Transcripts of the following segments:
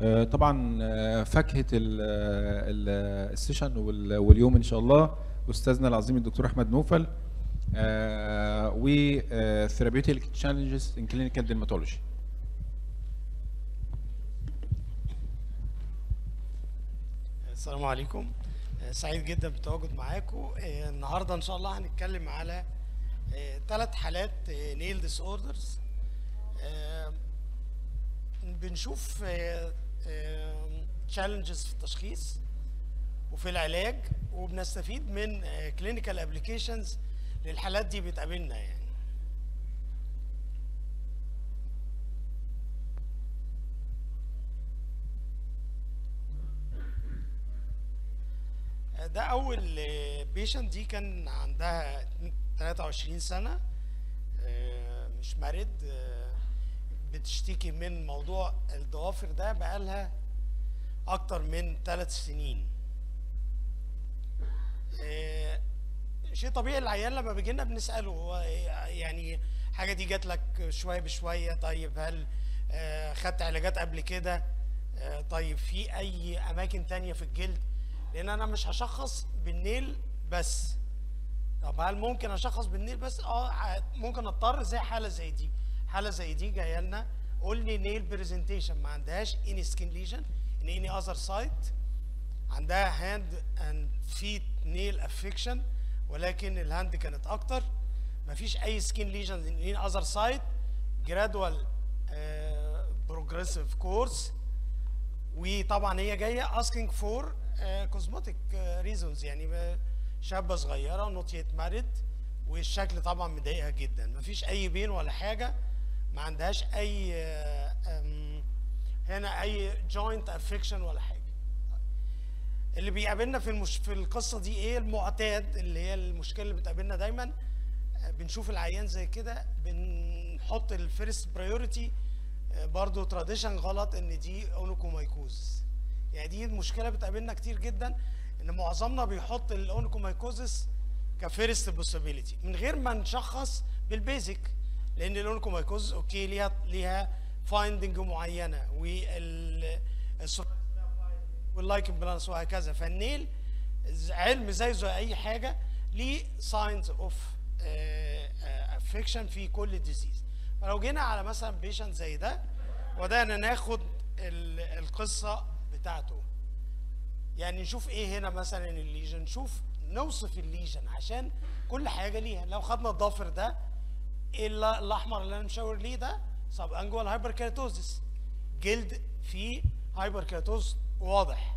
آه، طبعا آه، فاكهة ال- session وال- واليوم إن شاء الله أستاذنا العظيم الدكتور أحمد نوفل و therapeutic challenges in clinical dermatology السلام عليكم. آه، سعيد جدا بالتواجد معاكم. آه، النهارده إن شاء الله هنتكلم على ثلاث حالات nail disorders بنشوف challenges في التشخيص وفي العلاج وبنستفيد من clinical applications للحالات دي بتقابلنا يعني. ده أول patient دي كان عندها 23 سنة آه، مش آه، بتشتكي من موضوع الضوافر ده بقالها أكتر من ثلاث سنين. آه، شيء طبيعي العيان لما بيجي لنا بنسأله هو يعني حاجة دي جات لك شوية بشوية طيب هل آه، خدت علاجات قبل كده؟ آه، طيب في أي أماكن تانية في الجلد؟ لأن أنا مش هشخص بالنيل بس. طب هل ممكن أشخص بال nail بس؟ آه ممكن أضطر زي حالة زي دي. حالة زي دي جاية لنا. قول لي nail presentation ما عندهاش any skin lesion in any other site عندها hand and feet nail affection ولكن ال hand كانت أكتر. مفيش أي skin lesion in any other site gradual progressive course وطبعا هي جاية uh, cosmetic uh, reasons. يعني شابة صغيرة not yet married والشكل طبعا مضايقها جدا. مفيش أي pain ولا حاجة. ما عندهاش أي هنا أي joint affection ولا حاجة. اللي بيقابلنا في المش... في القصة دي إيه؟ المعتاد اللي هي المشكلة اللي بتقابلنا دايما. بنشوف العيان زي كده بنحط ال first priority برضو tradition غلط إن دي onychomycosis يعني دي المشكلة بتقابلنا كتير جدا إن معظمنا بيحط ال onychomycosis ك first possibility من غير ما نشخص بال basic لأن ال onychomycosis okay ليها ليها finding معينة وال وال like balance وهكذا. فال nail علم زي زي أي حاجة ليه signs of affection في كل disease فلو جينا على مثلا patient زي ده وبدأنا ناخد ال- القصة بتاعته. يعني نشوف إيه هنا مثلا ال lesion؟ نشوف نوصف ال lesion عشان كل حاجة ليها. لو خدنا الضافر ده الأحمر اللي أنا مشاور ليه ده subungual hyperkeratosis جلد فيه hyperkeratosis واضح.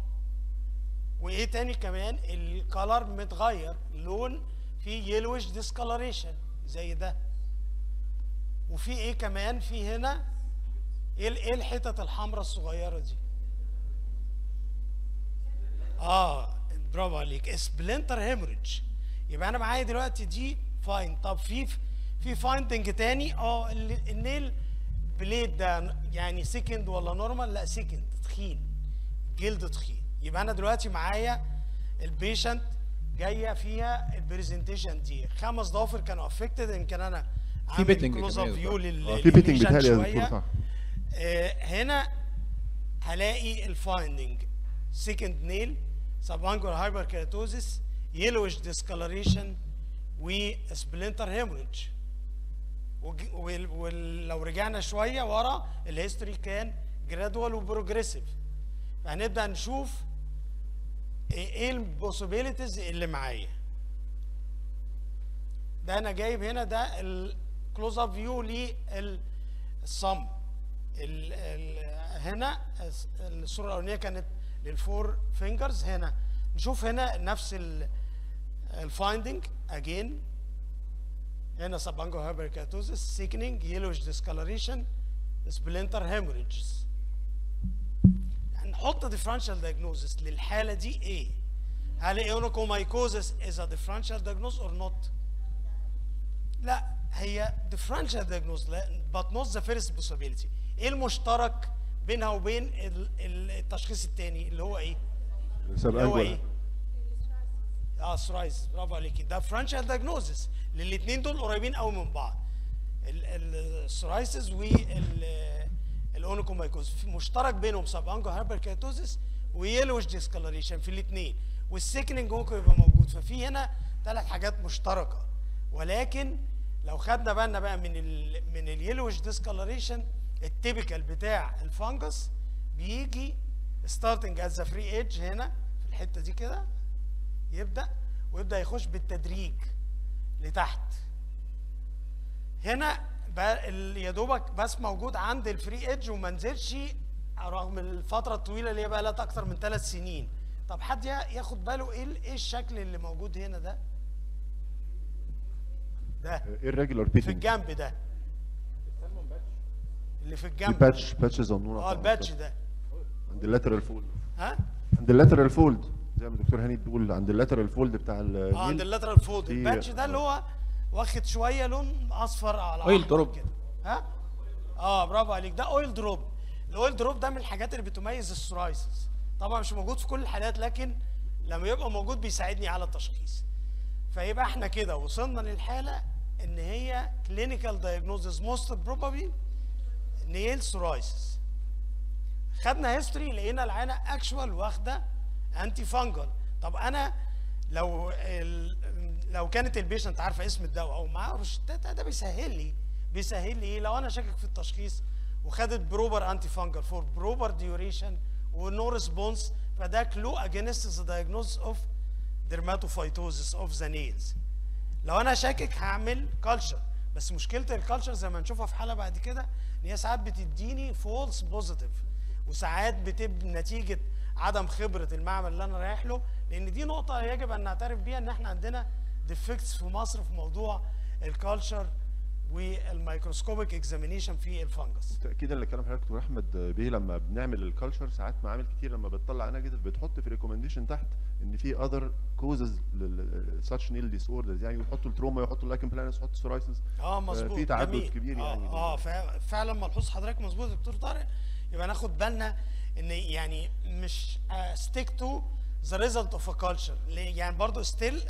وإيه تاني كمان؟ ال color متغير لون فيه yellowish discoloration زي ده. وفي إيه كمان؟ في هنا إيه الحتت الحمراء الصغيرة دي؟ آه برافو عليك. splinter hemorrhage يبقى أنا معايا دلوقتي دي fine طب في في finding تاني. آه ال- ال nail plate ده يعني thickened ولا normal لا thickened تخين. جلد تخين. يبقى أنا دلوقتي معايا ال patient جاية فيها ال presentation دي. خمس ضوافر كانوا affected يمكن أنا عامل pitting close up view يا في pitting بيتهيألي يا شوية. دكتور صح. آه، هنا هلاقي ال finding thickened nail subungual hyperkeratosis yellowish discoloration و splinter hemorrhage ولو رجعنا شوية ورا ال history كان gradual و progressive فهنبدأ نشوف إيه إيه ال possibilities اللي معايا. ده أنا جايب هنا ده ال close up view لل thumb هنا الصورة الأولانية كانت لل four fingers هنا نشوف هنا نفس ال finding again هنا subungual hyperkeratosis thickening yellowish discoloration splinter hemorrhages يعني نحط differential diagnosis للحاله دي إيه هل onychomycosis is a differential diagnosis or not لا هي diagnosis لا but not the first possibility. إيه المشترك بينها وبين ال- ال- التشخيص الثاني اللي هو إيه؟ اللي هو إيه؟ آه psoriasis برافو عليكي ده differential diagnosis الاثنين دول قريبين قوي من بعض ال psoriasis وال ال onychomycosis في مشترك بينهم subungual hyperkeratosis و yellowish discoloration في الاثنين وال thickening ممكن يبقى موجود. ففي هنا ثلاث حاجات مشتركه ولكن لو خدنا بالنا بقى من ال من ال yellowish discoloration ال typical بتاع ال fungus بيجي starting as free edge هنا في الحتة دي كده يبدأ ويبدأ يخش بالتدريج لتحت. هنا يا دوبك بس موجود عند الفري ايدج وما نزلش رغم الفترة الطويلة اللي هي بقى لها أكتر من ثلاث سنين. طب حد يا- ياخد باله إيه إيه الشكل اللي موجود هنا ده؟ ده. irregular في pitting الجنب ده. اللي في في الجنب باتش patches on آه ال patch ده. عند ال lateral fold ها؟ عند ال lateral fold زي ما الدكتور هاني بيقول عند ال lateral fold بتاع ال آه عند ال lateral في- ال patch ده اللي هو واخد شوية لون أصفر على أحمر drop. كده. ها؟ آه برافو عليك. ده oil drop. ال oil drop ده من الحاجات اللي بتميز ال psoriasis طبعا مش موجود في كل الحالات لكن لما يبقى موجود بيساعدني على التشخيص. فيبقى إحنا كده وصلنا للحالة إن هي clinical diagnosis most probably nail psoriasis خدنا history لقينا العينة actual واخدة antifungal طب أنا لو. لو كانت ال patient عارفة اسم الدواء أو معاه روشتات ده بيسهل لي بيسهل لي إيه لو أنا شاكك في التشخيص وخدت proper antifungal for proper duration و no response فده كلو against the diagnosis of dermatophytosis of the nails لو أنا شاكك هعمل culture بس مشكلة ال culture زي ما نشوفها في حالة بعد كده إن هي ساعات بتديني false positive وساعات بتبقى نتيجة عدم خبرة المعمل اللي أنا رايح له لأن دي نقطة يجب أن نعترف بيها إن إحنا عندنا defects في مصر في موضوع ال culture وال microscopic examination في ال fungus تاكيدا لكلام حضرتك دكتور أحمد بيه لما بنعمل ال culture ساعات معامل كتير لما بتطلع negative بتحط في recommendation تحت إن في other causes ل such nail disorders يعني يحطوا ال trauma يحطوا ال lichen planus يحطوا ال psoriasis آه مظبوط في تعدد. كبير آه يعني آه فع- فعلا ملحوظ حضرتك مظبوط يا دكتور طارق. يبقى ناخد بالنا إن يعني مش stick to the result of a culture يعني برضه still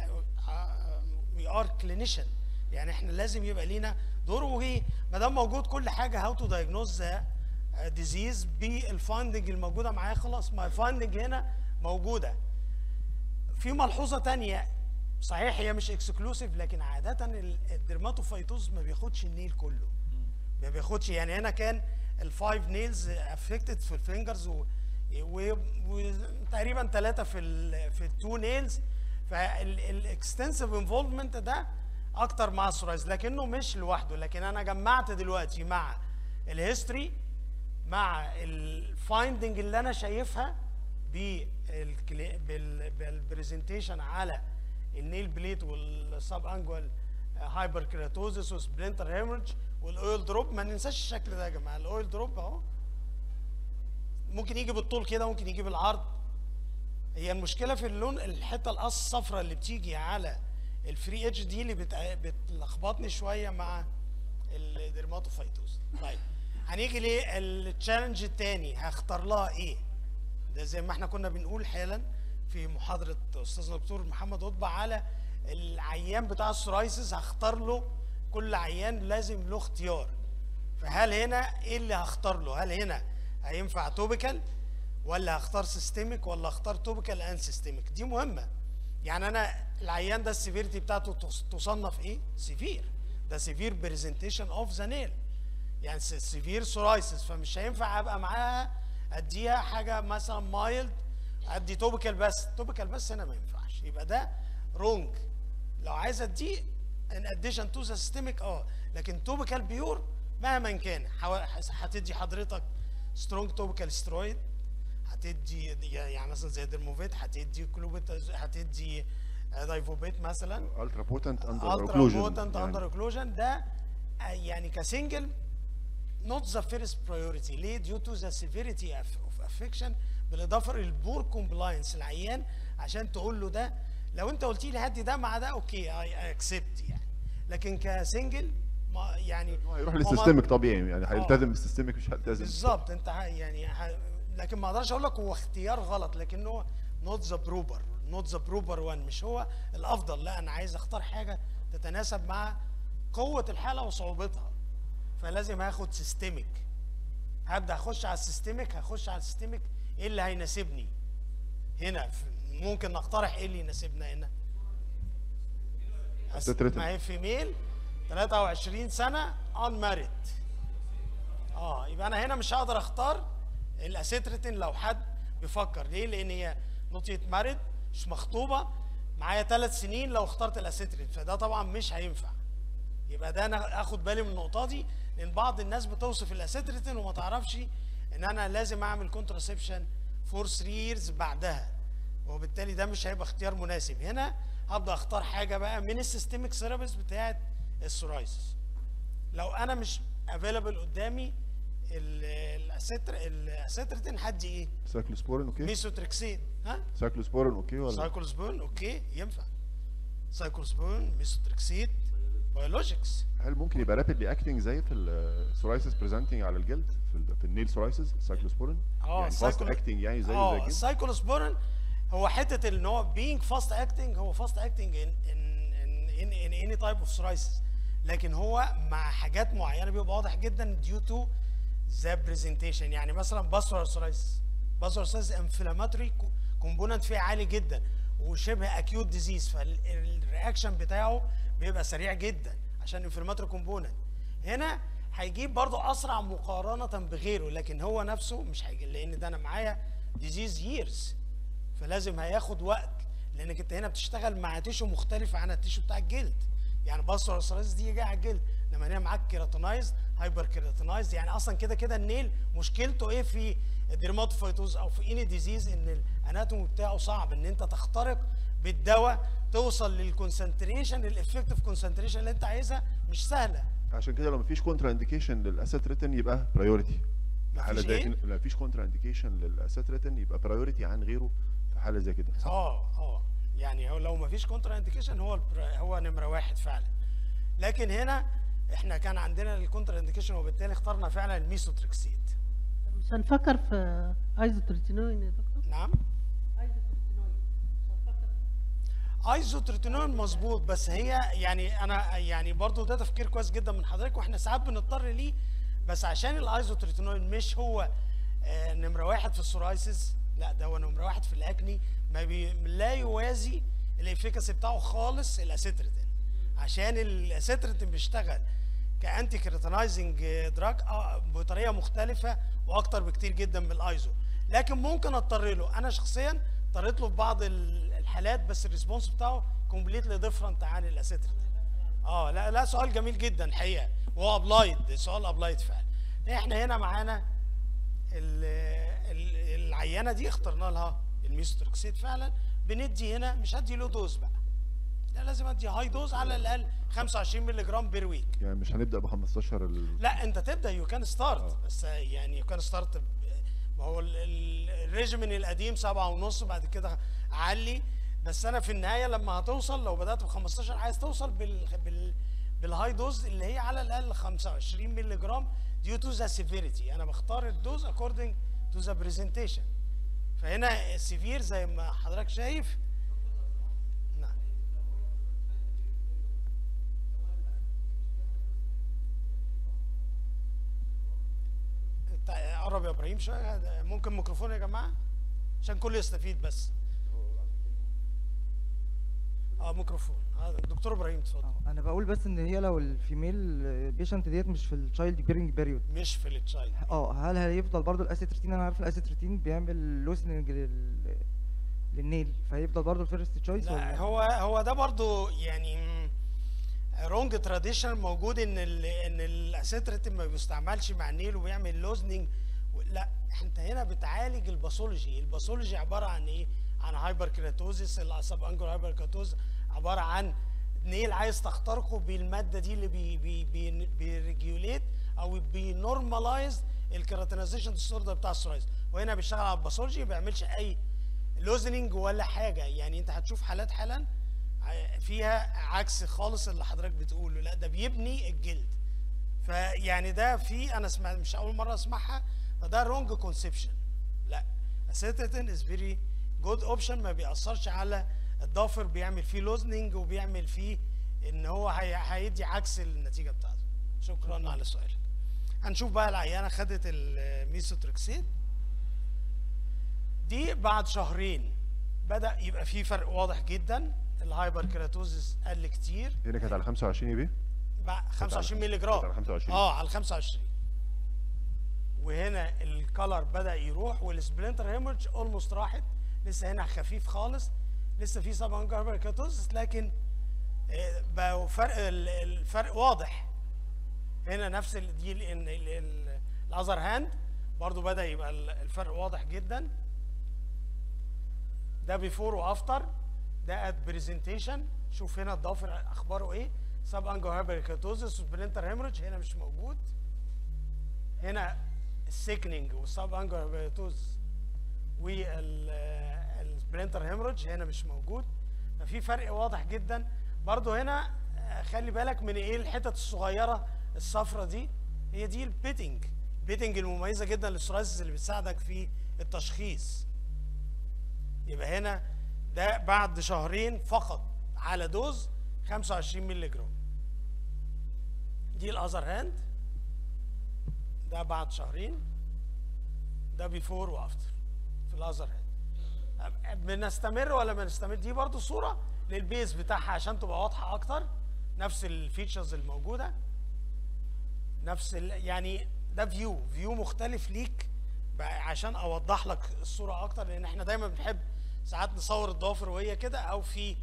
we are clinician يعني إحنا لازم يبقى لينا دور وهي ما دام موجود كل حاجة how to diagnose the disease بال finding الموجودة معايا خلاص ما ال finding هنا موجودة. في ملحوظة تانية صحيح هي مش exclusive لكن عادة ال- ال dermatophytosis ما بياخدش ال nail كله. ما بياخدش يعني هنا كان ال five nails affected في ال fingers وتقريبا ثلاثة في ال في ال toe nails. فال extensive involvement ده أكتر مع ال psoriasis لكنه مش لوحده. لكن أنا جمعت دلوقتي مع ال history مع ال finding اللي أنا شايفها بال presentation على ال nail plate وال subungual hyperkeratosis و splinter hemorrhage وال oil drop ما ننساش الشكل ده يا جماعة. ال oil drop أهو. ممكن يجي بالطول كده ممكن يجي بالعرض. هي المشكلة في اللون الحته الصفراء اللي بتيجي على ال free edge دي اللي بت- بتلخبطني شوية مع ال dermatophytosis طيب هنيجي لل challenge التاني. هختار لها إيه؟ ده زي ما إحنا كنا بنقول حالا في محاضرة أستاذنا الدكتور محمد قطبه على العيان بتاع ال psoriasis هختار له كل عيان لازم له اختيار. فهل هنا إيه اللي هختار له؟ هل هنا هينفع topical ولا هختار systemic ولا هختار topical and systemic دي مهمة. يعني أنا العيان ده ال severity بتاعته تص- تصنف إيه؟ severe. ده severe presentation of the nail يعني severe psoriasis فمش هينفع أبقى معاها أديها حاجة مثلا mild أدي topical بس. topical بس هنا ما ينفعش. يبقى ده wrong لو عايز أديه in addition to the systemic آه لكن topical pure مهما كان هتدي حضرتك strong topical steroid هتدي يعني مثلا زي Dermovate هتدي كلوبيت هتدي Daivobet مثلا. ultra potent under ultra occlusion potent under occlusion ده يعني ك single not the first priority. ليه؟ due to the severity of, of affection بالاضافة لل poor compliance العيان عشان تقول له ده لو انت قلت لي هدي ده مع ده okay I accept يعني. لكن ك single ما يعني هيروح لل systemic طبيعي يعني آه. هيلتزم بال systemic مش هيلتزم. بالظبط انت يعني ه... لكن ما أقدرش أقول لك هو اختيار غلط لكن هو not the proper not the proper one مش هو الافضل. لا أنا عايز اختار حاجة تتناسب مع قوة الحالة وصعوبتها. فلازم هاخد systemic هبدأ أخش على ال systemic هخش على ال systemic إيه اللي هيناسبني؟ هنا في- ممكن نقترح إيه اللي يناسبنا هنا. ما هي female 23 سنة unmarried آه يبقى أنا هنا مش هقدر أختار ال acitretin لو حد بيفكر. ليه؟ لأن هي not yet married مش مخطوبة. معايا ثلاث سنين لو اخترت ال acitretin فده طبعا مش هينفع. يبقى ده أنا آخد بالي من النقطة دي لأن بعض الناس بتوصف ال acitretin وما تعرفش إن أنا لازم أعمل contraception for 3 years بعدها. وبالتالي ده مش هيبقى اختيار مناسب. هنا هبدأ أختار حاجة بقى من ال systemic therapies بتاعت ال psoriasis لو أنا مش available قدامي ال- ال acitre- ال acitretin هدي إيه؟ cyclosporine okay. methotrexate ها؟ cyclosporine okay ولا؟ cyclosporine okay ينفع. cyclosporine methotrexate biologics هل ممكن يبقى rapidly acting زي في ال psoriasis presenting على الجلد في, ال- في ال nail psoriasis cyclosporine؟ آه يعني fast acting يعني زي زي آه الجلد؟ السايكلوسبورين هو حتة إن هو being fast acting هو acting in in in in, in any type of psoriasis لكن هو مع حاجات معينة بيبقى واضح جدا due to the presentation. يعني مثلا pustular psoriasis pustular psoriasis inflammatory component فيه عالي جدا وشبه acute disease فال reaction بتاعه بيبقى سريع جدا عشان inflammatory component هنا هيجيب برضه أسرع مقارنة بغيره لكن هو نفسه مش هيجي لأن ده أنا معايا disease years فلازم هياخد وقت لأنك أنت هنا بتشتغل مع tissue مختلف عن ال tissue بتاع الجلد. يعني بص الرصاص دي جاية على الجلد. لما هنا معاك keratinize hyperkeratinize يعني أصلا كده كده ال nail مشكلته إيه في ال dermatophytosis أو في any disease إن الأناتومي بتاعه صعب إن أنت تخترق بالدواء توصل لل concentration ال effective concentration اللي أنت عايزها مش سهلة. عشان كده لو مفيش contraindication لل acitretin يبقى priority في حاله مفيش contraindication لل acitretin يبقى priority عن غيره. في حاله زي كده. صح؟ آه آه. يعني هو لو ما فيش contraindication هو هو نمرة واحد فعلا. لكن هنا إحنا كان عندنا ال contraindication وبالتالي اخترنا فعلا الميسوتريكسيد مش هنفكر في ايزوتريتينوين يا دكتور؟ نعم. ايزوتريتينوين مظبوط بس هي يعني أنا يعني برضو ده تفكير كويس جدا من حضرتك وإحنا ساعات بنضطر ليه بس عشان الايزوتريتينون مش هو آه، نمرة واحد في ال psoriasis لا ده هو نمرة واحد في ال acne. ما بي لا يوازي ال efficacy بتاعه خالص ال acitretin عشان ال acitretin بيشتغل ك antikeratinizing drug بطريقة مختلفة وأكتر بكتير جدا من الأيزو. لكن ممكن أضطر له. أنا شخصيا اضطريت له في بعض ال- الحالات بس ال response بتاعه completely different عن ال acitretin آه لا لا سؤال جميل جدا الحقيقة. وهو applied سؤال applied فعلا. إحنا هنا معانا ال- ال- العينه دي اخترنا لها الميستروكسيد فعلا بندي هنا مش هدي له dose بقى. لا لازم أدي high dose على الأقل 25 مللي جرام per week يعني مش هنبدأ ب 15 ال... لا أنت تبدأ you can start. بس يعني you can start ما هو ال- ال- ال regimen القديم سبعة ونص بعد كده علي بس أنا في النهاية لما هتوصل لو بدأت ب 15 عايز توصل بال بال بال high dose اللي هي على الأقل 25 مللي جرام due to the severity أنا بختار ال dose according to the presentation فهنا severe زي ما حضرتك شايف. نعم. تع- قرب يا إبراهيم شوية. ممكن ميكروفون يا جماعة؟ عشان كله يستفيد بس. آه ميكروفون. دكتور إبراهيم اتفضل أنا بقول بس إن هي لو ال female patient ديت مش في ال childbearing period مش في ال child آه هل هيفضل برضو ال acitretin أنا عارف ال acitretin بيعمل loosening لل... لل nail فهيفضل برضو ال first choice لا هو هو ده برضو يعني wrong tradition موجود إن ال إن ال acitretin ما بيستعملش مع ال nail وبيعمل loosening لا انت هنا بتعالج ال pathology. ال pathology عبارة عن إيه؟ عن hyperkeratosis ال subungual hyperkeratosis عبارة عن nail عايز تخترقه بالمادة دي اللي بي بي بي بي regulate أو بي normalize ال keratinization disorder بتاع ال psoriasis وهنا بيشتغل على ال pathology ما بيعملش أي loosening ولا حاجة. يعني أنت هتشوف حالات حالا ع- فيها عكس خالص اللي حضرتك بتقوله. لا ده بيبني الجلد. فيعني ده في أنا سمعت مش أول مرة أسمعها فده wrong conception لا acitretin is very good option ما بيأثرش على الضافر بيعمل فيه loosening وبيعمل فيه إن هو هي- هيدي عكس النتيجة بتاعته. شكرا على السؤال هنشوف بقى العيانة خدت الميثوتريكسيت دي بعد شهرين بدأ يبقى في فرق واضح جدا. ال hyperkeratosis قل كتير. هنا كانت على 25 اي بي بقى 25 مللي كانت على جرام 25 آه على 25 وهنا ال color بدأ يروح وال splinter hemorrhage almost راحت. لسه هنا خفيف خالص. لسه في subungual keratosis لكن آه، بقى فرق ال- الفرق واضح. هنا نفس دي ال other hand برضو بدأ يبقى ال- الفرق واضح جدا. ده before و after ده at presentation شوف هنا الضوافر أخباره إيه. subungual hyperkeratosis و splinter hemorrhage هنا مش موجود. هنا ال thickening وال subungual وال splinter hemorrhage هنا مش موجود. ففي فرق واضح جدا. برضو هنا آه، خلي بالك من إيه الحتت الصغيرة الصفرة دي؟ هي دي ال pitting. ال pitting المميزة جدا لل psoriasis اللي بتساعدك في التشخيص. يبقى هنا ده بعد شهرين فقط على dose 25 مللي جرام دي ال other hand. ده بعد شهرين. ده before و after hand بنستمر ولا ما نستمر؟ دي برضو صورة لل base بتاعها عشان تبقى واضحة أكتر. نفس ال features الموجودة. نفس ال... يعني ده view view مختلف ليك. عشان أوضح لك الصورة أكتر لأن إحنا دايما بنحب ساعات نصور الضوافر وهي كده أو في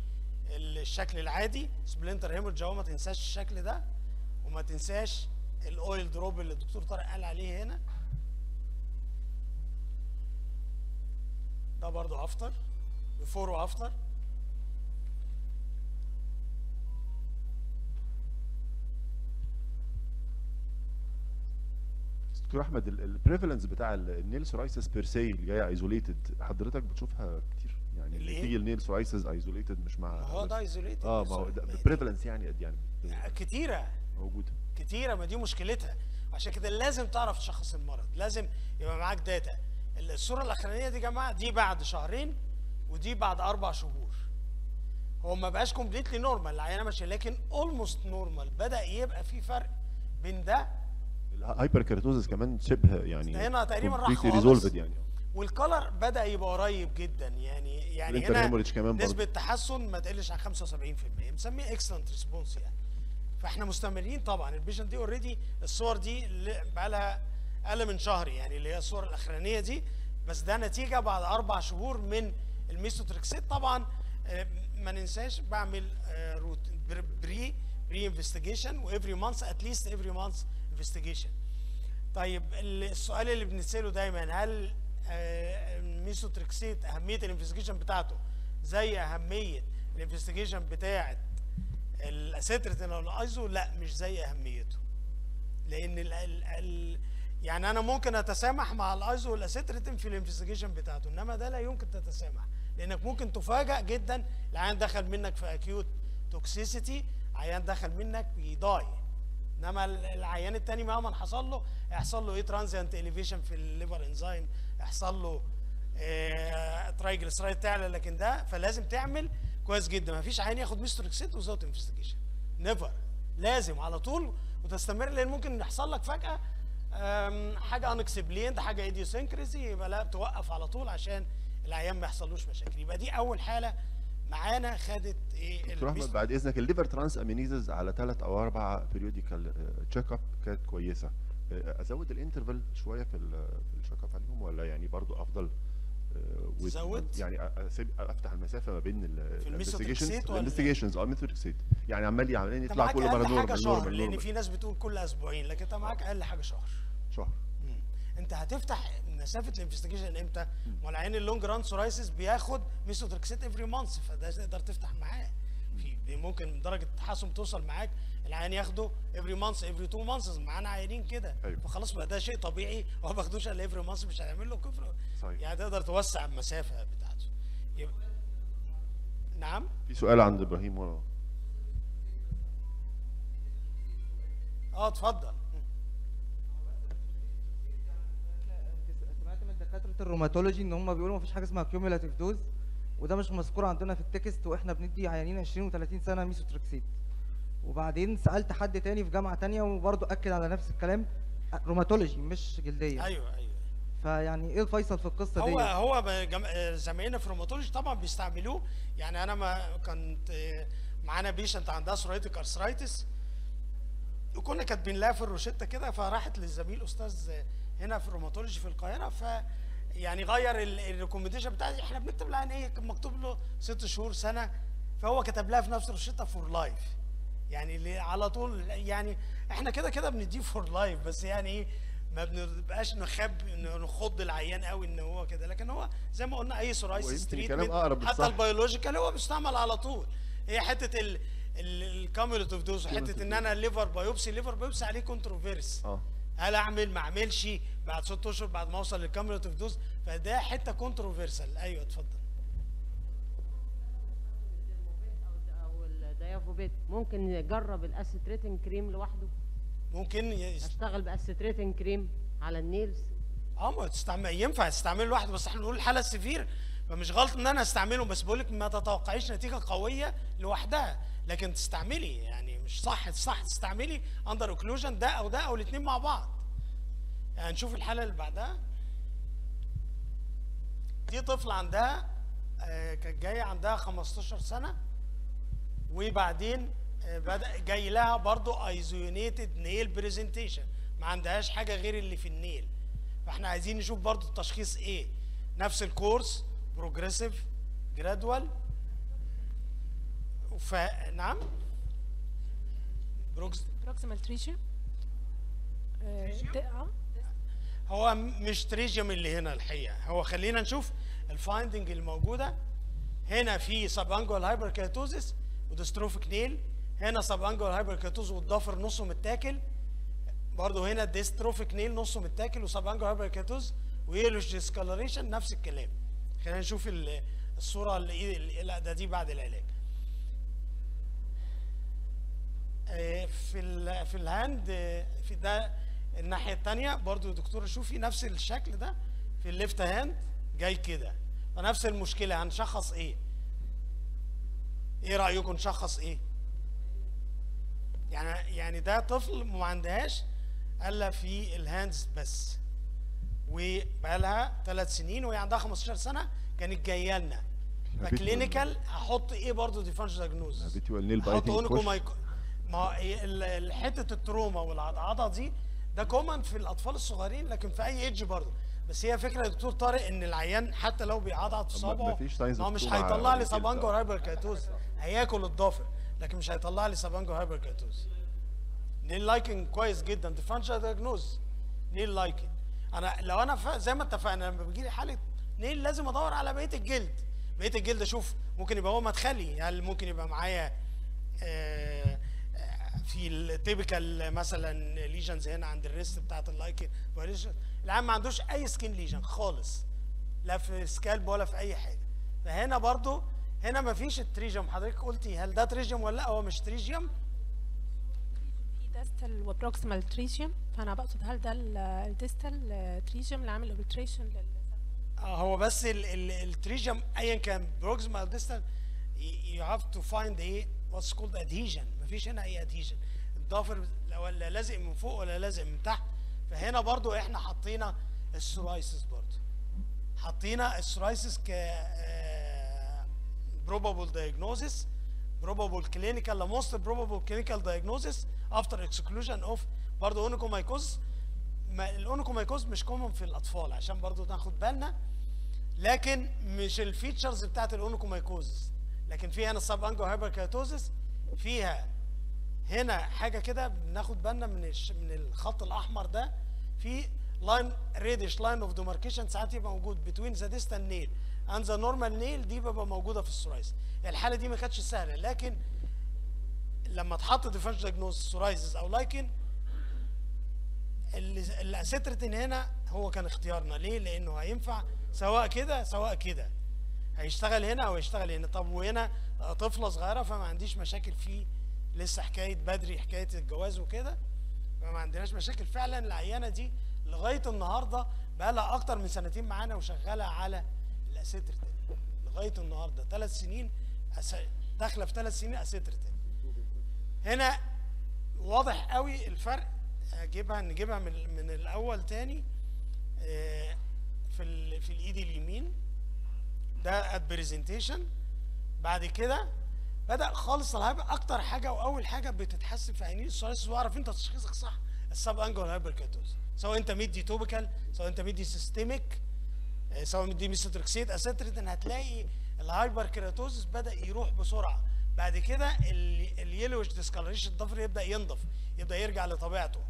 الشكل العادي. splinter hemorrhage اهو ما تنساش الشكل ده. وما تنساش ال oil drop اللي الدكتور طارق قال عليه هنا. ده برضو after before و after دكتور أحمد ال prevalence بتاع ال nail psoriasis per se اللي جاية isolated حضرتك بتشوفها كتير؟ يعني الإيه؟ بتيجي ال nail psoriasis isolated مش مع هو ده isolated آه ما هو prevalence يعني قد يعني؟ كتيرة. موجودة. كتيرة ما دي مشكلتها. عشان كده لازم تعرف تشخص المرض لازم يبقى معاك data الصورة الأخرانية دي يا جماعة دي بعد شهرين ودي بعد أربع شهور. هو ما بقاش completely normal العيانه ماشية لكن almost normal بدأ يبقى في فرق بين ده ال hyperkeratosis كمان شبه يعني هنا تقريبا راح خالص. يعني. وال color بدأ يبقى قريب جدا يعني يعني هنا كمان برضه. نسبة تحسن ما تقلش عن 75% مسمية excellent response يعني. فإحنا مستمرين طبعا. ال patient دي already الصور دي بقى لها أقل من شهر يعني اللي هي الصور الأخرانية دي. بس ده نتيجة بعد أربع شهور من الميثوتريكسيت. طبعا آه، ما ننساش بعمل آه، روت pre pre investigation و every month at least every month investigation طيب ال- السؤال اللي بنسأله دايما هل آه، الميثوتريكسيت أهمية ال investigation بتاعته؟ زي أهمية ال investigation بتاعه ال acitretin أو الأيزو؟ لا مش زي أهميته. لأن ال ال يعني أنا ممكن أتسامح مع ال iso وال acitretin في ال investigation بتاعته إنما ده لا يمكن تتسامح لأنك ممكن تفاجئ جدا العيان دخل منك في acute toxicity عيان دخل منك بيضاي إنما ال- العيان التاني مهما حصل له يحصل له إيه؟ transient elevation في ال liver enzyme يحصل له triglyceride تعلى لكن ده فلازم تعمل كويس جدا. ما فيش عيان ياخد methotrexate without investigation never لازم على طول وتستمر لأن ممكن يحصل لك فجأة حاجة unexplained حاجة idiosyncrasy يبقى لا توقف على طول عشان العيان ما يحصلوش مشاكل يبقى دي أول حالة معانا خدت إيه دكتور أحمد بعد إذنك ال liver transaminases على ثلاث أو أربع periodical check up كانت كويسة آه، أزود ال interval شوية في ال في ال check up عليهم ولا يعني برضو أفضل؟ يعني أسيب أفتح المسافة ما بين ال investigations آه الميثوتريكسيت يعني عمال أنت يطلع كل مره normal normal لأن في ناس بتقول كل أسبوعين لكن أنت معاك أقل حاجة شهر. شهر. أنت هتفتح مسافة ال investigation إمتى؟ ما العيان ال long run psoriasis بياخد methotrexate every month فده تقدر تفتح معاه. في ممكن درجة التحسن توصل معاك العيان ياخده every month every 2 months معانا عيانين كده. أيوة. فخلاص بقى ده شيء طبيعي. هو ما باخدوش الا every month مش هيعمل له cover. صحيح. يعني تقدر توسع المسافة بتاعته. يبقى نعم؟ في سؤال عند إبراهيم ورا. آه اتفضل. سمعت من دكاترة ال rheumatology إن هم بيقولوا مفيش حاجة اسمها cumulative dose وده مش مذكور عندنا في ال text وإحنا بندي عيانين 20 و30 سنة ميثوتريكسيت. وبعدين سألت حد تاني في جامعة تانية وبرضه أكد على نفس الكلام rheumatology مش جلدية. أيوه أيوه. فيعني إيه الفيصل في القصة هو دي؟ هو ب- جم- زمايلنا في ال rheumatology طبعا بيستعملوه. يعني أنا ما كنت معانا patient عندها psoriatic arthritis وكنا كاتبين لها في الروشتة كده فراحت للزميل أستاذ هنا في ال rheumatology في القاهرة ف يعني غير ال recommendation بتاعتي إحنا بنكتب لها إن إيه مكتوب له ست شهور سنة فهو كتب لها في نفس الروشتة for life يعني اللي على طول يعني إحنا كده كده بنديه for life بس يعني إيه ما بنبقاش نخب نخض العيان قوي إن هو كده. لكن هو زي ما قلنا أي psoriasis treatment حتى. ال biological هو بيستعمل على طول. هي حتة ال ال cumulative dose حتة إن أنا ال liver biopsy ال liver biopsy عليه controversy آه. هل أعمل؟ ما أعملش. بعد ست أشهر بعد ما أوصل لل cumulative dose فده حتة controversial أيوه اتفضل. الديافوبيت ممكن نجرب ال acitretin cream لوحده؟ ممكن ي- أشتغل ب acitretin cream على ال nails؟ آه ما تستعمل ينفع تستعمله لوحده بس إحنا بنقول الحاله ال severe. فمش غلط إن أنا أستعمله بس بقول لك ما تتوقعيش نتيجة قوية لوحدها. لكن تستعملي يعني مش صح صح تستعملي under occlusion ده أو ده أو الاثنين مع بعض. يعني نشوف الحالة اللي بعدها. دي طفله عندها آه، كانت جاية عندها 15 سنة. وبعدين آه، بدأ جاي لها برضو isolated nail presentation ما عندهاش حاجة غير اللي في ال nail. فاحنا عايزين نشوف برضو التشخيص إيه. نفس ال course progressive gradual ف نعم؟ prox proximal تريشيا آه هو مش pterygium اللي هنا الحقيقة. هو خلينا نشوف ال finding الموجودة. هنا في subungual hyperkeratosis و dystrophic nail. هنا subungual hyperkeratosis والضفر نصه متاكل. برضه هنا dystrophic nail نصه متاكل و subungual hyperkeratosis و yellowish discoloration نفس الكلام. خلينا نشوف ال- الصورة اللي اللي- لا ده دي بعد العلاج. آه، في ال في ال hand آه، في ده الناحية الثانية برضو دكتور شوفي نفس الشكل ده. في ال left hand جاي كده. فنفس المشكلة هنشخص إيه؟ إيه رأيكم؟ نشخص إيه؟ يعني يعني ده طفل ما عندهاش الا في ال hands بس. وبقالها ثلاث سنين وهي عندها 15 سنة كانت جاية لنا. ف clinical هحط إيه diagnosis؟ habitual nail هحط biting اونكو كوش مايكو ما ال- حتة ال trauma والعضعضه دي ده common في الأطفال الصغيرين لكن في أي ايدج برضه. بس هي فكرة يا دكتور طارق إن العيان حتى لو بيعضعض في صابعه هو مش هيطلع لي ده. hyperkeratosis هياكل الضافر لكن مش هيطلع لي subungual hyperkeratosis nail lichen كويس جدا differential diagnosis nail lichen أنا لو أنا ف... زي ما اتفقنا لما بيجي لي حالة nail لازم أدور على بقية الجلد. بقية الجلد أشوف ممكن يبقى هو مدخلي هل ممكن يبقى معايا آه، في ال typical مثلا lesions هنا عند ال wrist بتاعت ال lichen العيان ما عندوش أي skin lesion خالص لا في scalp ولا في أي حاجة. فهنا برضو هنا ما فيش ال pterygium. حضرتك قلتي هل ده pterygium ولا لأ؟ هو مش pterygium. في distal و proximal pterygium فأنا بقصد هل ده ال distal pterygium اللي عامل obliteration لل آه، هو بس ال- ال- ال pterygium ايا كان proximal distal you have to find إيه what's called adhesion مفيش هنا أي adhesion الضافر لا ولا لازق من فوق ولا لازق من تحت. فهنا برضو إحنا حطينا ال psoriasis برضو. حطينا ال psoriasis ك probable diagnosis probable clinical the most probable clinical exclusion of برضه onychomycosis ما ال onychomycosis مش common في الأطفال عشان برضه ناخد بالنا. لكن مش ال features بتاعت ال onychomycosis لكن في هنا ال subungual hyperkeratosis فيها هنا حاجة كده بناخد بالنا من. من الخط الأحمر ده. في line reddish line of demarcation ساعات يبقى موجود between the distal nail and the normal nail دي بيبقى موجودة في ال psoriasis الحالة دي ما كانتش سهلة لكن لما اتحط differential diagnosis psoriasis أو lichen ال acitretin هنا هو كان اختيارنا. ليه؟ لأنه هينفع سواء كده سواء كده. هيشتغل هنا أو هيشتغل هنا. طب وهنا طفلة صغيرة فما عنديش مشاكل فيه لسه حكاية بدري حكاية الجواز وكده. فما عندناش مشاكل. فعلا العيانة دي لغاية النهارده بقى لها أكتر من سنتين معانا وشغالة على ال acitretin لغاية النهارده. ثلاث سنين أس- داخلة في ثلاث سنين acitretin هنا واضح قوي الفرق. اجيبها نجيبها من من الأول تاني. آه، في في الإيد اليمين. ده presentation بعد كده بدأ خالص ال hyper. أكتر حاجة وأول حاجة بتتحسن في عيانين ال psoriasis واعرف أنت تشخيصك صح. ال subungual hyperkeratosis سواء أنت مدي topical سواء أنت مدي systemic آه، سواء مدي methotrexate acitretin هتلاقي ال hyperkeratosis بدأ يروح بسرعة. بعد كده ال- ال yellowish discoloration الضفر يبدأ ينضف يبدأ يرجع لطبيعته.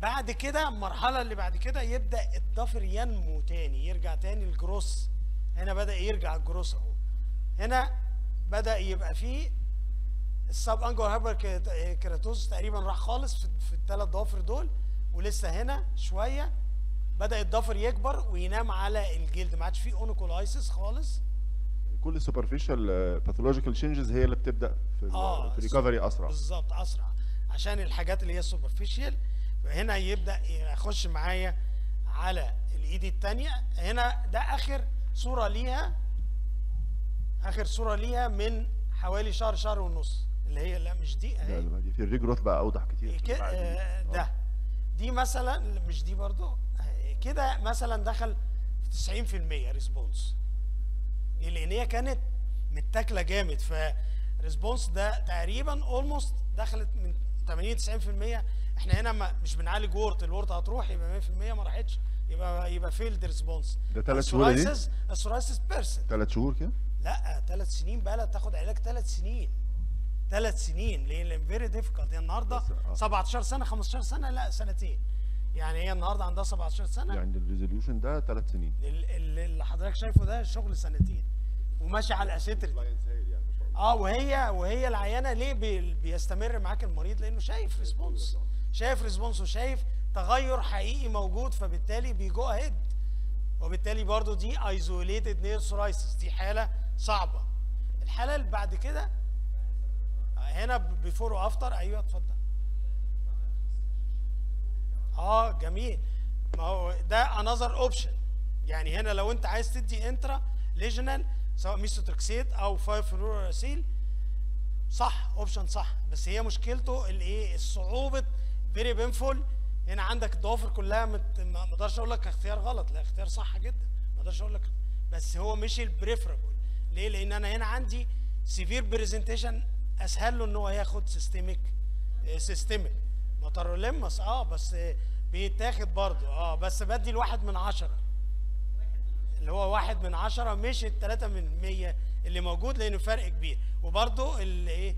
بعد كده المرحلة اللي بعد كده يبدأ الضفر ينمو تاني يرجع تاني الجروس هنا بدأ يرجع الجروس أهو. هنا بدأ يبقى فيه ال subungual hyperkeratosis تقريبا راح خالص في, الثلاث ضوافر دول ولسه هنا شوية. بدأ الضفر يكبر وينام على الجلد. ما عادش فيه onycholysis خالص. كل superficial pathological changes هي اللي بتبدأ في ال- آه في recovery أسرع. بالظبط أسرع. عشان الحاجات اللي هي superficial هنا يبدأ يخش معايا على الايد التانية. هنا ده آخر صورة ليها. آخر صوره ليها من حوالي شهر شهر ونص اللي هي لا مش دي لا، اهي لا، دي في ال regrowth بقى أوضح كتير كده. آه،. ده دي مثلا مش دي برضو آه، كده مثلا دخل في 90% response لأن هي كانت متاكلة جامد ف response ده تقريبا almost دخلت من 80 90% إحنا هنا ما مش بنعالج wart ال wart هتروح يبقى 100% ما راحتش يبقى يبقى failed response ده تلات شهور دي؟ ال psoriasis percent ثلاث شهور كده لا ثلاث سنين بقى تاخد علاج ثلاث سنين. ثلاث سنين. لأن very difficult هي النهارده بس، آه. 17 سنة 15 سنة لا سنتين. يعني هي النهارده عندها 17 سنة. يعني ال resolution ده ثلاث سنين. ال- ال- اللي حضرتك شايفه ده شغل سنتين. وماشي على ال acitretin آه وهي وهي العيانة ليه بي بيستمر معاك المريض؟ لأنه شايف response شايف response وشايف تغير حقيقي موجود فبالتالي بي go ahead وبالتالي برضو دي isolated nail psoriasis دي حالة صعبة. الحاله اللي بعد كده هنا before و after أيوه اتفضل. آه جميل. ما هو ده another option يعني هنا لو أنت عايز تدي intra lesional سواء ميثوتريكسيت أو 5-fluorouracil صح option صح. بس هي مشكلته الإيه؟ الصعوبه very painful هنا عندك الضوافر كلها ما أقدرش أقول لك اختيار غلط. لا اختيار صح جدا. ما أقدرش أقول لك. بس هو مش ال preferable ليه؟ لأن أنا هنا عندي severe presentation أسهل له إن هو ياخد systemic systemic موتوروليمس آه بس آه، بيتاخد برضه آه بس بدي الواحد من عشرة. اللي هو واحد من عشرة مش التلاتة من مية اللي موجود لأنه فرق كبير. وبرضه إيه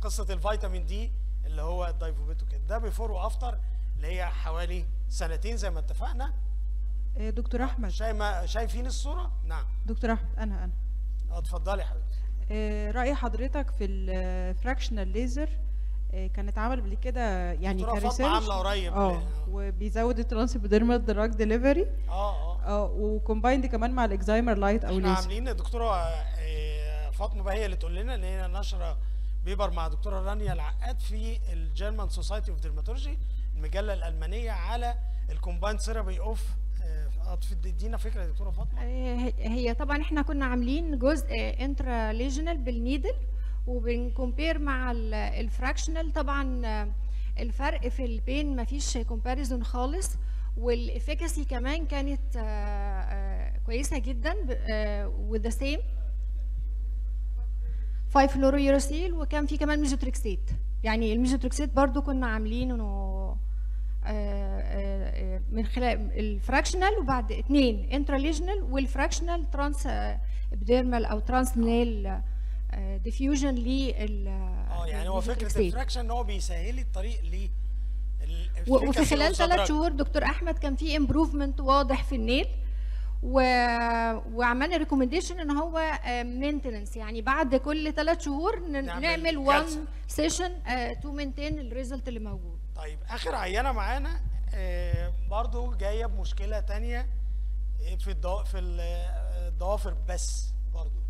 قصة الفيتامين دي اللي هو ال Daivobet و كده ده before و after اللي هي حوالي سنتين زي ما اتفقنا. دكتور أحمد. شايف ما شايفين الصورة؟ نعم. دكتور أحمد أنا أنا. آه، اتفضلي حبيبتي. آه، رأي حضرتك في ال fractional laser كانت عمل قبل كده يعني ك research عاملة قريب. آه. وبيزود ال transepidermal drug delivery آه آه. و combined كمان مع ال excimer light أو إحنا ليزر عاملين الدكتورة آه، فاطمة بقى هي اللي تقول لنا إن هي نشرة paper مع دكتورة رانيا العقاد في ال German Society of Dermatology المجلة الألمانية على ال combined therapy of ادينا فكرة يا دكتورة فاطمة. آه، هي طبعا إحنا كنا عاملين جزء intralesional بال needle وبن compare مع ال- ال fractional طبعا آه، الفرق في ال pain مفيش comparison خالص وال efficacy كمان كانت آه، آه، كويسة جدا the same. 5 فلورويوراسيل وكان في كمان ميزوتريكسيت يعني الميزوتريكسيت برضو كنا عاملينه آه، آه، آه، من خلال ال fractional وبعد اثنين intralesional وال fractional transepidermal أو trans nail diffusion لل آه يعني هو فكرة ال fraction إن هو بيسهل الطريق ل وفي خلال ثلاث شهور دكتور أحمد كان في improvement واضح في ال nail و... وعملنا recommendation إن هو maintenance يعني بعد كل ثلاث شهور نعمل نعمل one جلسة. session to maintain ال result اللي موجود. طيب آخر عينة معانا آه، برضو جاية بمشكلة تانية آه، في الضو... في آه، الضوافر بس برضو.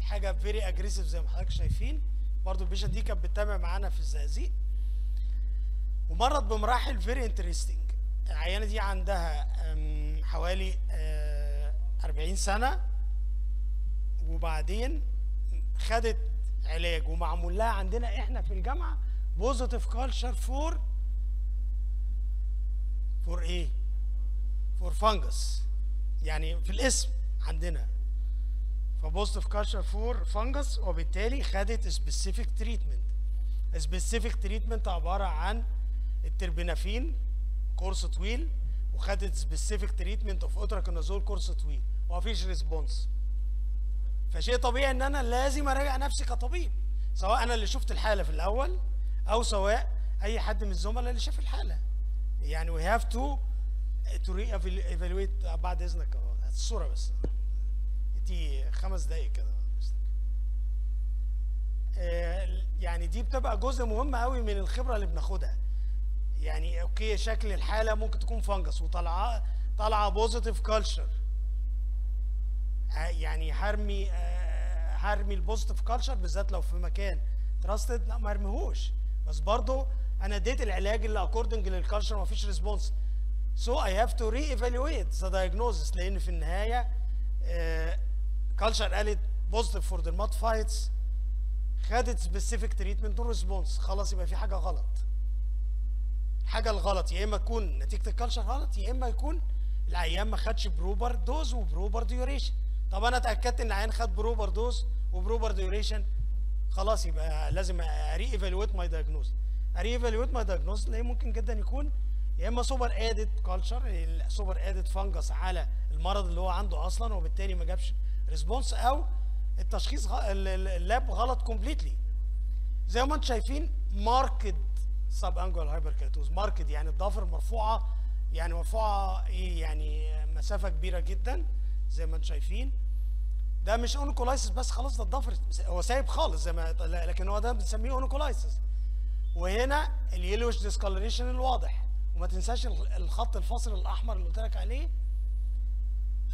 حاجة very aggressive زي ما حضرتك شايفين. برضو ال patient دي كانت بتتابع معانا في الزقازيق. ومرت بمراحل very interesting العيانة دي عندها حوالي آه، 40 سنة. وبعدين خدت علاج. ومعمول لها عندنا إحنا في الجامعة positive culture for for إيه for fungus يعني في الاسم عندنا. ف positive culture for fungus وبالتالي خدت specific treatment specific treatment عبارة عن ال terbinafine course طويل وخدت specific treatment of itraconazole course طويل. ومفيش response فشيء طبيعي إن أنا لازم أراجع نفسي كطبيب سواء أنا اللي شفت الحالة في الأول أو سواء أي حد من الزملاء اللي شاف الحالة. يعني we have to to re-evaluate بعد إذنك. هات الصورة بس. دي خمس دقايق كده. آه، يعني دي بتبقى جزء مهم قوي من الخبرة اللي بناخدها. يعني okay شكل الحالة ممكن تكون fungus وطالعة طالعة positive culture يعني هرمي آه، هرمي ال positive culture بالذات لو في مكان trusted لا ما ارميهوش بس برضو أنا اديت العلاج اللي according لل culture ما فيش response so I have to re-evaluate the diagnosis لأن في النهاية culture قالت positive for dermatophytes خدت specific treatment response خلاص يبقى في حاجة غلط. الحاجة الغلط يا إما تكون نتيجة ال culture غلط يا إما يكون العيان ما خدش proper dose و proper duration طب أنا اتأكدت إن العيان خد proper dose و proper duration خلاص يبقى لازم ا re-evaluate my diagnosis ا re-evaluate my diagnosis لأن ممكن جدا يكون يا إما super added culture ال super added fungus على المرض اللي هو عنده أصلا وبالتالي ما جابش response أو التشخيص ال lab غلط completely زي ما أنتم شايفين marked subungual hyperkeratosis marked يعني الضفر مرفوعة يعني مرفوعة إيه يعني مسافة كبيرة جدا زي ما أنتم شايفين. ده مش onycholysis بس خلاص ده الضفر هو سايب خالص زي ما لكن هو ده بنسميه onycholysis وهنا ال yellowish discoloration الواضح. وما تنساش ال- الخط الفاصل الأحمر اللي قلت لك عليه.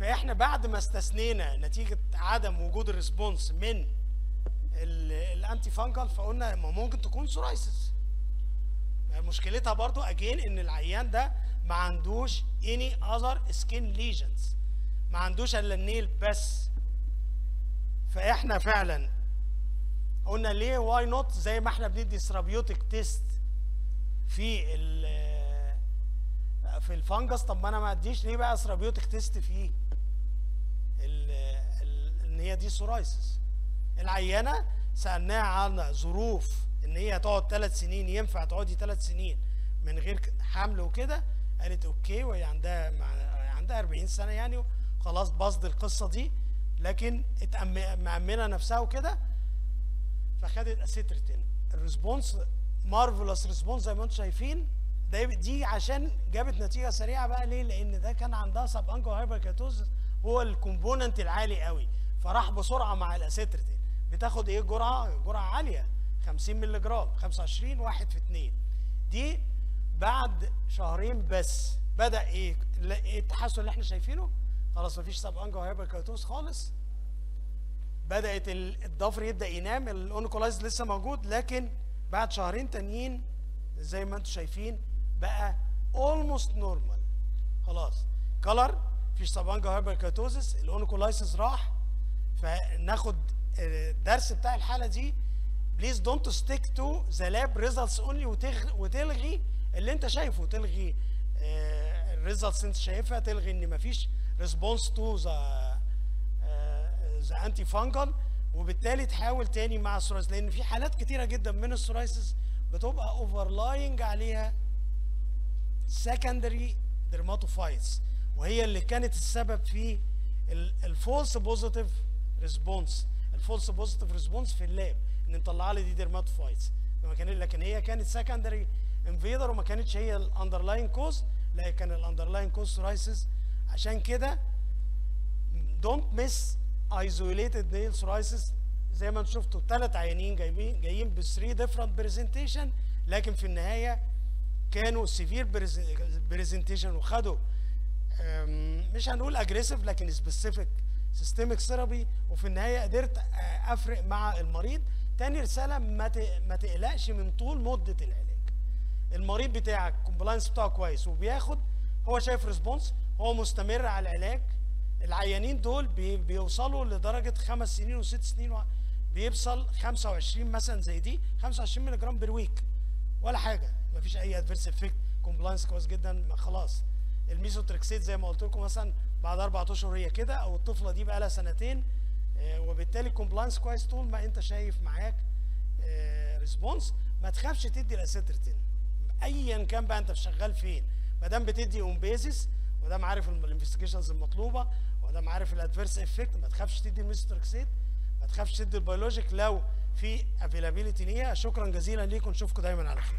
فإحنا بعد ما استثنينا نتيجة عدم وجود ال response من ال- ال antifungal فقلنا ما ممكن تكون psoriasis مشكلتها برضو again إن العيان ده ما عندوش any other skin lesions. ما عندوش إلا ال nail بس. فإحنا فعلا قلنا ليه why not زي ما إحنا بندي therapeutic test في ال في ال fungus طب ما أنا ما اديش ليه بقى therapeutic test في ان هي دي psoriasis العيانة سألناها عن ظروف ان هي تقعد ثلاث سنين ينفع تقعدي ثلاث سنين من غير حمل وكده؟ قالت okay وهي عندها عندها 40 سنة يعني خلاص بصد القصة دي. لكن مأمنة نفسها وكده فخدت acitretin ال response marvelous response زي ما أنتم شايفين. ده دي عشان جابت نتيجة سريعة بقى. ليه؟ لأن ده كان عندها subungual hyperkeratosis هو ال component العالي قوي. فراح بسرعة مع ال acitretin بتاخد إيه؟ جرعة؟ جرعة عالية. 50 مللي جرام 25 واحد في 2 دي بعد شهرين بس. بدأ إيه؟ إيه التحسن اللي إحنا شايفينه؟ خلاص مفيش subungual hyperkeratosis خالص. بدأت ال- الضفر يبدأ ينام ال onycholysis لسه موجود لكن بعد شهرين تانيين زي ما أنتم شايفين بقى almost normal خلاص. clear مفيش subungual hyperkeratosis ال onycholysis راح فناخد الدرس بتاع الحالة دي. please don't stick to the lab results only وتلغي اللي انت شايفه. تلغي ال results انت شايفها تلغي إن مفيش response to the antifungal وبالتالي تحاول تاني مع ال psoriasis لأن في حالات كتيرة جدا من ال psoriasis بتبقى overlying عليها secondary dermatophytes وهي اللي كانت السبب في ال false positive response ال false positive response في ال lab إن مطلع لي دي كان لكن هي كانت secondary invader وما كانتش هي ال underlying cause لا كان ال underlying cause psoriasis عشان كده don't miss isolated nail psoriasis زي ما أنتم شفتوا ثلاث عيانين جايبين جايين ب 3 different presentation لكن في النهاية كانوا severe presentation وخدوا مش هنقول aggressive لكن specific systemic therapy وفي النهاية قدرت آه، أفرق مع المريض. تاني رسالة ما ما تقلقش من طول مدة العلاج. المريض بتاعك ال compliance بتاعه كويس وبياخد هو شايف response هو مستمر على العلاج. العيانين دول بي بيوصلوا لدرجة خمس سنين وست سنين و- بيوصل 25 مثلا زي دي 25 مللي جرام per week ولا حاجة مفيش أي adverse effect compliance كويس جدا خلاص. الميزوتريكسيت زي ما قلت لكم مثلا بعد أربع أشهر هي كده أو الطفلة دي بقى لها سنتين آه، وبالتالي compliance كويس طول ما أنت شايف معاك response ما تخافش تدي ال acitretin ايا كان بقى أنت شغال فين. ما دام بتدي on basis ودام عارف ال investigations المطلوبة ودام عارف ال adverse effect ما تخافش تدي الميزوتريكسيت ما تخافش تدي ال biologic لو في availability ليها. شكرا جزيلا ليكم. نشوفكم دايما على خير.